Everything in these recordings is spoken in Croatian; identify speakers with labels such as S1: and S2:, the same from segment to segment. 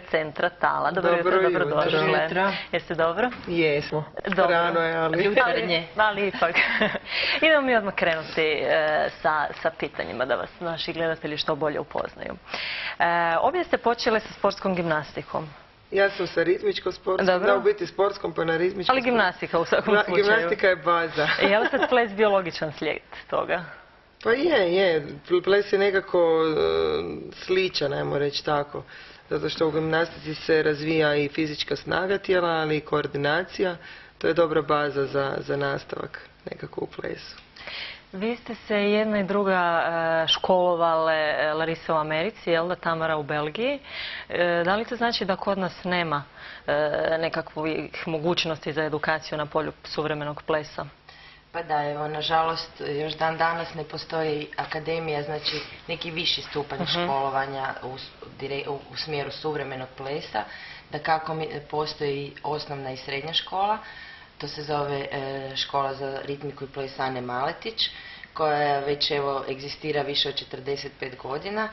S1: centra Tala. Dobro,
S2: Dobro
S1: jutro. Jeste dobro?
S2: Jesmo.
S1: Dobro.
S2: Rano je, ali...
S3: Jutarnje.
S1: Ali, ipak. Idemo mi odmah krenuti e, sa, sa pitanjima da vas naši gledatelji što bolje upoznaju. E, obje ste počele sa sportskom gimnastikom,
S2: Ja sam sa ritmičkom sportskom,
S1: Dobro.
S2: da u biti sportskom pa na ritmičkom.
S1: ali gimnastika u svakom slučaju.
S2: Gimnastika je baza.
S1: Je li sad ples biologičan slijed toga?
S2: Pa je, je. Ples je nekako e, sličan, ajmo reći tako. Zato što u gimnastici se razvija i fizička snaga tijela, ali i koordinacija. To je dobra baza za, za nastavak nekako u plesu.
S1: Vi ste se jedna i druga e, školovale, e, Larisa u Americi, jel da, Tamara u Belgiji. E, Da li to znači da kod nas nema nekakvih mogućnosti za edukaciju na polju suvremenog plesa?
S3: Pa da, evo, nažalost, još dan danas ne postoji akademija, znači neki viši stupanj školovanja u, dire- u, u smjeru suvremenog plesa, da kako mi, postoji osnovna i srednja škola, to se zove e, škola za ritmiku i ples Ane Maletić, koja već evo egzistira više od 45 godina.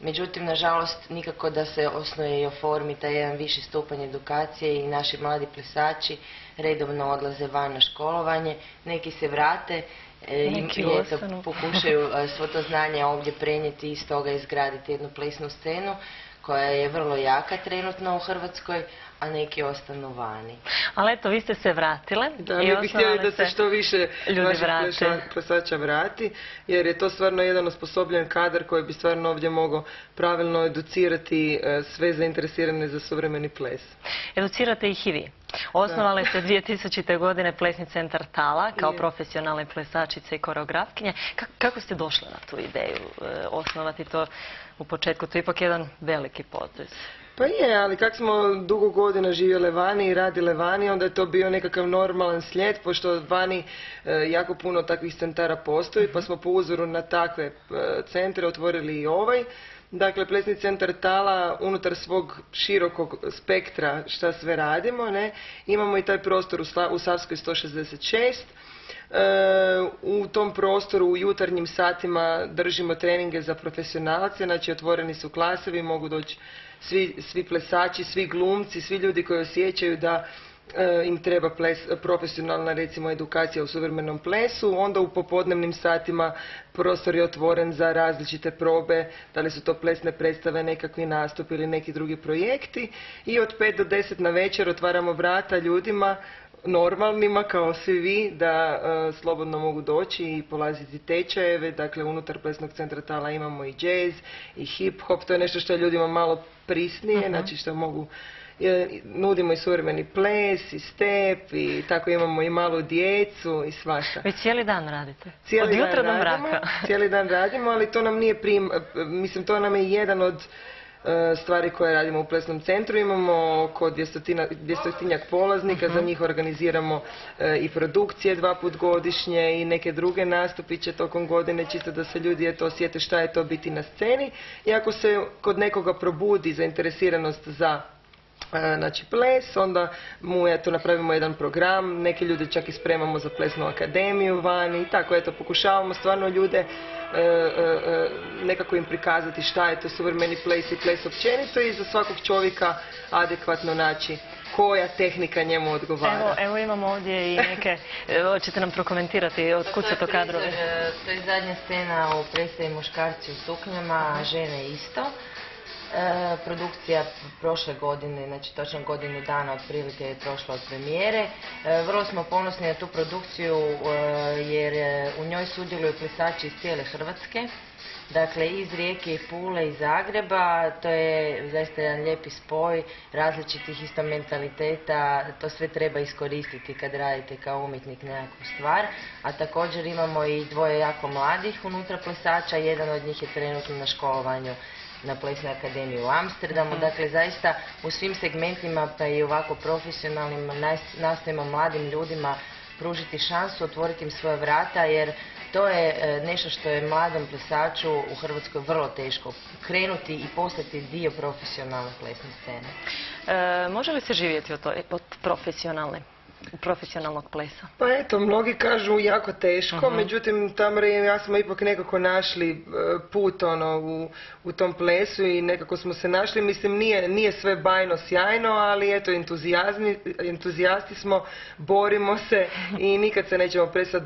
S3: Međutim, nažalost, nikako da se osnuje i oformi taj jedan viši stupanj edukacije i naši mladi plesači redovno odlaze van na školovanje, neki se vrate e, i,
S1: Neki
S3: i eto,
S1: ostanu.
S3: pokušaju e, svo to znanje ovdje prenijeti i iz toga izgraditi jednu plesnu scenu koja je vrlo jaka trenutno u Hrvatskoj, a neki ostanu vani.
S1: Ali eto, vi ste se vratile
S2: Da,
S1: i
S2: mi bi htjeli da se što više
S1: ljudi
S2: naših
S1: vrate.
S2: pleša- plesača vrati, jer je to stvarno jedan osposobljen kadar koji bi stvarno ovdje mogao pravilno educirati e, sve zainteresirane za suvremeni ples.
S1: Educirate ih i vi. Osnovali ste 2000. godine plesni centar Tala kao profesionalne plesačice i koreografkinje. Ka- kako ste došle na tu ideju e, osnovati to u početku? To je ipak jedan veliki potez.
S2: Pa je, ali kak smo dugo godina živjele vani i radile vani, onda je to bio nekakav normalan slijed, pošto vani e, jako puno takvih centara postoji, pa smo po uzoru na takve e, centre otvorili i ovaj. Dakle, plesni centar Tala unutar svog širokog spektra šta sve radimo, ne, imamo i taj prostor u, Sla- u Savskoj 166, E, u tom prostoru u jutarnjim satima držimo treninge za profesionalce, znači otvoreni su klasevi, mogu doći svi, svi plesači, svi glumci, svi ljudi koji osjećaju da im treba ples, profesionalna recimo edukacija u suvremenom plesu, onda u popodnevnim satima prostor je otvoren za različite probe, da li su to plesne predstave, nekakvi nastup ili neki drugi projekti i od 5 do 10 na večer otvaramo vrata ljudima normalnima kao svi vi da e, slobodno mogu doći i polaziti tečajeve. Dakle, unutar plesnog centra Tala imamo i jazz i hip hop. To je nešto što je ljudima malo prisnije, znači što mogu e, nudimo i suvremeni ples i step i tako imamo i malu djecu i svašta.
S1: Vi cijeli dan radite?
S2: Cijeli
S1: Od jutra do mraka.
S2: cijeli dan radimo, ali to nam nije prim, mislim to nam je jedan od e, stvari koje radimo u plesnom centru. Imamo oko 200 polaznika,
S1: Mhm.
S2: za njih organiziramo e, i produkcije dva put godišnje i neke druge nastupiće tokom godine, čisto da se ljudi eto osjete šta je to biti na sceni. I ako se kod nekoga probudi zainteresiranost za znači ples, onda mu eto napravimo jedan program, neke ljude čak i spremamo za plesnu akademiju vani i tako eto pokušavamo stvarno ljude e, e, e, nekako im prikazati šta je to suvremeni ples i ples općenito i za svakog čovjeka adekvatno naći koja tehnika njemu odgovara.
S1: Evo, evo imamo ovdje i neke, e, hoćete nam prokomentirati od kud su to kadrovi?
S3: E, To je zadnja scena u predstavi muškarci u suknjama, a žene isto. E, produkcija prošle godine, znači točno godinu dana otprilike je prošla od premijere. E, vrlo smo ponosni na tu produkciju e, jer u njoj sudjeluju plesači iz cijele Hrvatske. Dakle, iz Rijeke i Pule i Zagreba, to je zaista jedan lijepi spoj različitih isto mentaliteta, to sve treba iskoristiti kad radite kao umjetnik nekakvu stvar, a također imamo i dvoje jako mladih unutra plesača, jedan od njih je trenutno na školovanju na Plesnoj akademiji u Amsterdamu, dakle zaista u svim segmentima pa i ovako profesionalnim nas- nastojimo mladim ljudima pružiti šansu, otvoriti im svoje vrata jer to je e, nešto što je mladom plesaču u Hrvatskoj vrlo teško krenuti i postati dio profesionalne plesne scene.
S1: E, može li se živjeti od, to, od profesionalne profesionalnog plesa?
S2: Pa eto, mnogi kažu jako teško,
S1: Mhm.
S2: međutim Tamara i ja smo ipak nekako našli e, put ono, u, u tom plesu i nekako smo se našli. Mislim, nije, nije sve bajno sjajno, ali eto, entuzijasti smo, borimo se i nikad se nećemo prestati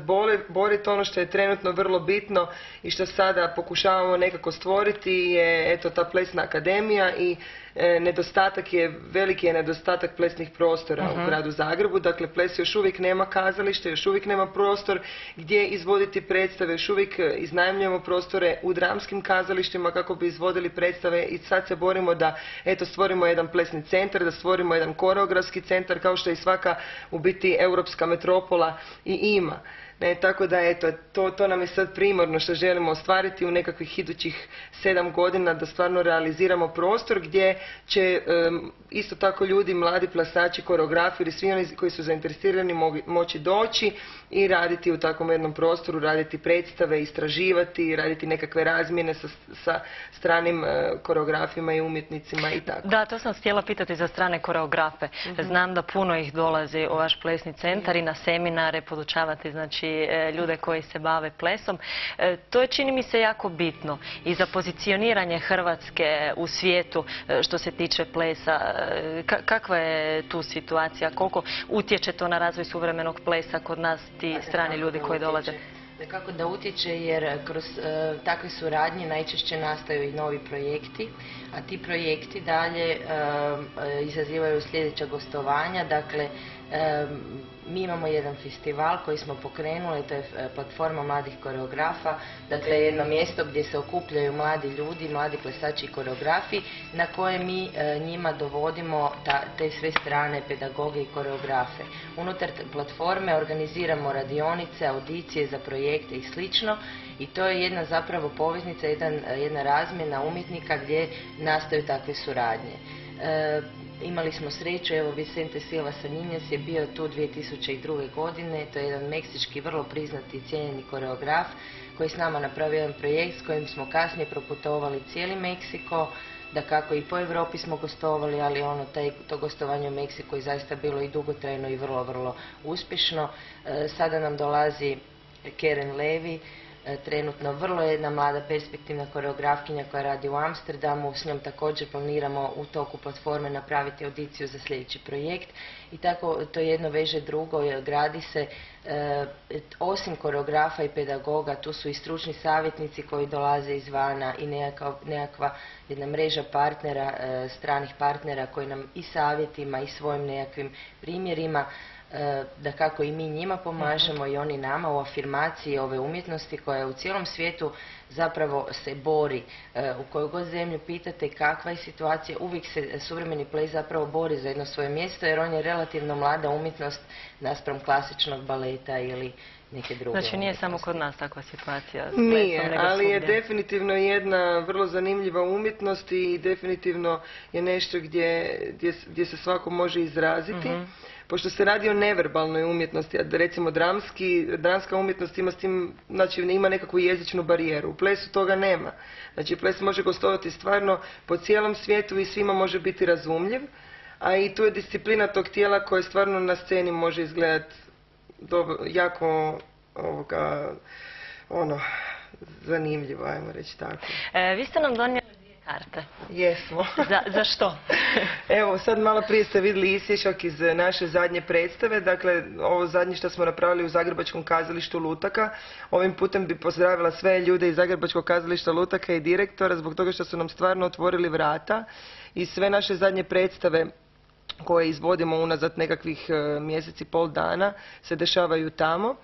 S2: boriti. Ono što je trenutno vrlo bitno i što sada pokušavamo nekako stvoriti je eto ta plesna akademija i nedostatak je, veliki je nedostatak plesnih prostora u gradu Zagrebu. Dakle, ples još uvijek nema kazalište, još uvijek nema prostor gdje izvoditi predstave, još uvijek e, iznajmljujemo prostore u dramskim kazalištima kako bi izvodili predstave i sad se borimo da eto stvorimo jedan plesni centar, da stvorimo jedan koreografski centar kao što i svaka u biti europska metropola i ima. Ne, tako da eto, to, to nam je sad primorno što želimo ostvariti u nekakvih idućih sedam godina da stvarno realiziramo prostor gdje će em, isto tako ljudi, mladi plasači, koreografi ili svi oni koji su zainteresirani mogi- moći doći i raditi u takvom jednom prostoru, raditi predstave, istraživati, raditi nekakve razmjene sa, sa stranim e, koreografima i umjetnicima i tako.
S1: Da, to sam htjela pitati za strane koreografe. Znam da puno ih dolazi u vaš plesni centar i na seminare podučavati znači e, ljude koji se bave plesom. E, To je čini mi se jako bitno i za pozicioniranje Hrvatske u svijetu e, što se tiče plesa. Ka- Kakva je tu situacija? Koliko utječe to na razvoj suvremenog plesa kod nas ti strani ljudi koji dolaze?
S3: Kako da utječe jer kroz e, takve suradnje najčešće nastaju i novi projekti, a ti projekti dalje e, izazivaju sljedeća gostovanja. Dakle, e, mi imamo jedan festival koji smo pokrenuli, to je e, platforma mladih koreografa, dakle jedno mjesto gdje se okupljaju mladi ljudi, mladi plesači i koreografi, na koje mi e, njima dovodimo ta- te sve strane pedagoge i koreografe. Unutar platforme organiziramo radionice, audicije za projekte i slično i to je jedna zapravo poveznica, jedan, jedna razmjena umjetnika gdje nastaju takve suradnje. E, imali smo sreću, evo Vicente Silva Sanines je bio tu 2002. godine, to je jedan meksički vrlo priznati i cijenjeni koreograf koji s nama napravio jedan projekt s kojim smo kasnije proputovali cijeli Meksiko, da kako i po Europi smo gostovali, ali ono taj, to gostovanje u Meksiku je zaista bilo i dugotrajno i vrlo, vrlo uspješno. E, sada nam dolazi Karen Levi, trenutno vrlo jedna mlada perspektivna koreografkinja koja radi u Amsterdamu, s njom također planiramo u toku platforme napraviti audiciju za sljedeći projekt. I tako to jedno veže drugo, jer gradi se e, osim koreografa i pedagoga, tu su i stručni savjetnici koji dolaze izvana i nekakva, nekakva jedna mreža partnera, e, stranih partnera koji nam i savjetima i svojim nekakvim primjerima e, da kako i mi njima pomažemo i oni nama u afirmaciji ove umjetnosti koja u cijelom svijetu zapravo se bori. E, U koju god zemlju pitate kakva je situacija, uvijek se suvremeni ples zapravo bori za jedno svoje mjesto jer on je relativno mlada umjetnost naspram klasičnog baleta ili neke druge.
S1: Znači nije samo kod nas takva situacija. s plesom,
S2: Nije,
S1: nego
S2: ali je definitivno jedna vrlo zanimljiva umjetnost i definitivno je nešto gdje, gdje, gdje se svako može izraziti.
S1: Mhm.
S2: Pošto se radi o neverbalnoj umjetnosti, a recimo dramski, dramska umjetnost ima s tim, znači ima nekakvu jezičnu barijeru. U plesu toga nema. Znači ples može gostovati stvarno po cijelom svijetu i svima može biti razumljiv, a i tu je disciplina tog tijela koje stvarno na sceni može izgledati jako ovoga, ono, zanimljivo, ajmo reći tako.
S1: E, vi ste nam donijeli karte.
S2: Jesmo.
S1: Za, za što?
S2: Evo, sad malo prije ste vidjeli isječak iz naše zadnje predstave, dakle, ovo zadnje što smo napravili u Zagrebačkom kazalištu Lutaka. Ovim putem bi pozdravila sve ljude iz Zagrebačkog kazališta Lutaka i direktora zbog toga što su nam stvarno otvorili vrata i sve naše zadnje predstave koje izvodimo unazad nekakvih e, mjesec i pol dana se dešavaju tamo.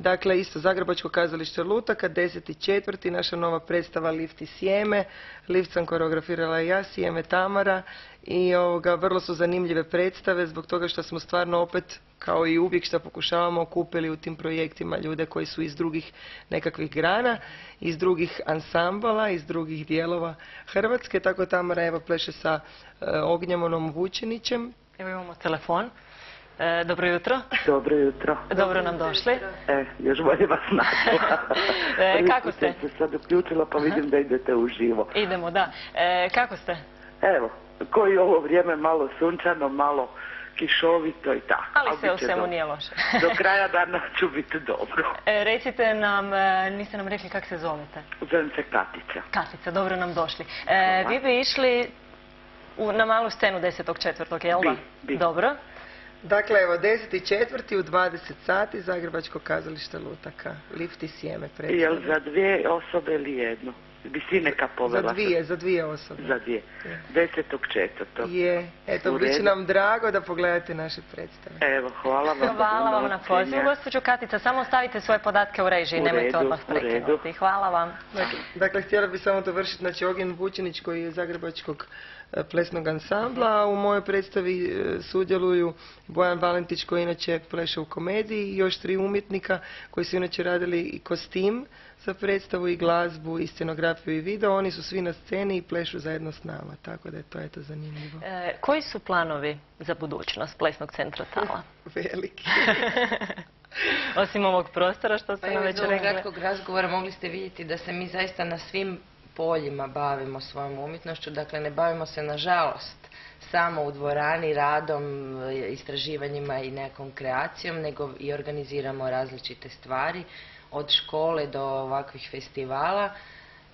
S2: Dakle, isto Zagrebačko kazalište Lutaka, 10.4. naša nova predstava Lift i Sjeme. Lift sam koreografirala i ja, Sjeme Tamara. I ovoga, vrlo su zanimljive predstave zbog toga što smo stvarno opet, kao i uvijek što pokušavamo, okupili u tim projektima ljude koji su iz drugih nekakvih grana, iz drugih ansambala, iz drugih dijelova Hrvatske. Tako Tamara evo pleše sa e, Ognjemonom Vučinićem.
S1: Evo imamo telefon. E, dobro jutro.
S4: Dobro jutro.
S1: Dobro nam došli.
S4: E, još bolje vas našla.
S1: E,
S4: Prvi
S1: kako ste?
S4: se sad uključila pa vidim da idete uživo.
S1: Idemo, da. E, kako ste?
S4: Evo, koji ovo vrijeme malo sunčano, malo kišovito i tako.
S1: Ali sve u svemu nije loše.
S4: Do kraja dana ću biti dobro.
S1: E, recite nam, e, niste nam rekli kako se zovete.
S4: Zovem se Katica.
S1: Katica, dobro nam došli. E, vi bi išli u, na malu scenu 10.4. jel da?
S4: Bi, bi.
S1: Dobro.
S2: Dakle, evo, 10.4. u 20 sati Zagrebačko kazalište Lutaka. Lift i sjeme predstavlja.
S4: Jel za dvije osobe ili jedno? Bi si neka
S2: Za
S4: povela?
S2: dvije, za dvije osobe.
S4: Za dvije.
S2: Je.
S4: Desetog četvrtog.
S2: Je, eto, bit će nam drago da pogledate naše predstave.
S4: Evo, hvala vam.
S1: Hvala vam na pozivu, gospođo Katica. Samo stavite svoje podatke u režiji,
S4: U
S1: nemojte
S4: redu,
S1: odmah
S4: u redu.
S1: prekinuti. Hvala vam.
S2: Dakle, dakle, htjela bih samo dovršiti, znači Ognjen Vučinić koji je Zagrebačkog plesnog ansambla, a u mojoj predstavi e, sudjeluju Bojan Valentić koji inače pleše u komediji i još tri umjetnika koji su inače radili i kostim za predstavu i glazbu i scenografiju i video. Oni su svi na sceni i plešu zajedno s nama, tako da je to eto zanimljivo.
S1: E, koji su planovi za budućnost Plesnog centra Tala?
S2: Veliki.
S1: Osim ovog prostora što ste
S3: Pa
S1: nam već
S3: iz ovog
S1: rekli.
S3: kratkog razgovora mogli ste vidjeti da se mi zaista na svim poljima bavimo svojom umjetnošću, dakle ne bavimo se nažalost samo u dvorani radom, istraživanjima i nekom kreacijom, nego i organiziramo različite stvari od škole do ovakvih festivala.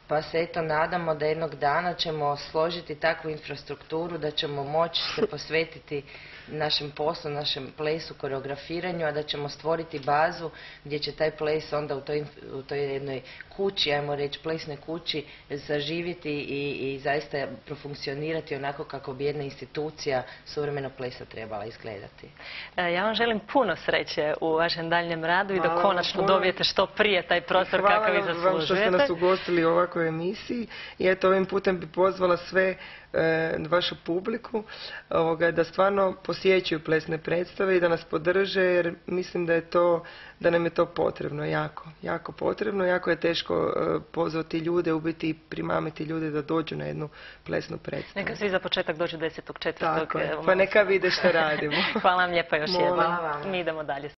S3: Pa se eto nadamo da jednog dana ćemo složiti takvu infrastrukturu da ćemo moći se posvetiti našem poslu, našem plesu, koreografiranju, a da ćemo stvoriti bazu gdje će taj ples onda u toj, u toj jednoj kući, ajmo reći plesnoj kući, zaživjeti i, i zaista profunkcionirati onako kako bi jedna institucija suvremenog plesa trebala izgledati.
S1: E, Ja vam želim puno sreće u vašem daljem radu i da
S2: Hvala
S1: konačno
S2: puno.
S1: dobijete što prije taj prostor
S2: Hvala
S1: kakav vi
S2: vam- vam što ste
S1: zaslužujete.
S2: nas ugostili u ovakvoj emisiji i eto ovim putem bi pozvala sve e, vašu publiku ovoga, da stvarno posjećuju plesne predstave i da nas podrže jer mislim da je to da nam je to potrebno jako, jako potrebno, jako je teško e, pozvati ljude, u biti i primamiti ljude da dođu na jednu plesnu predstavu.
S1: Neka svi za početak dođu 10.4.
S2: Tako je,
S1: evo,
S2: pa neka vide što radimo.
S1: Hvala vam lijepa još jednom. Mi idemo dalje.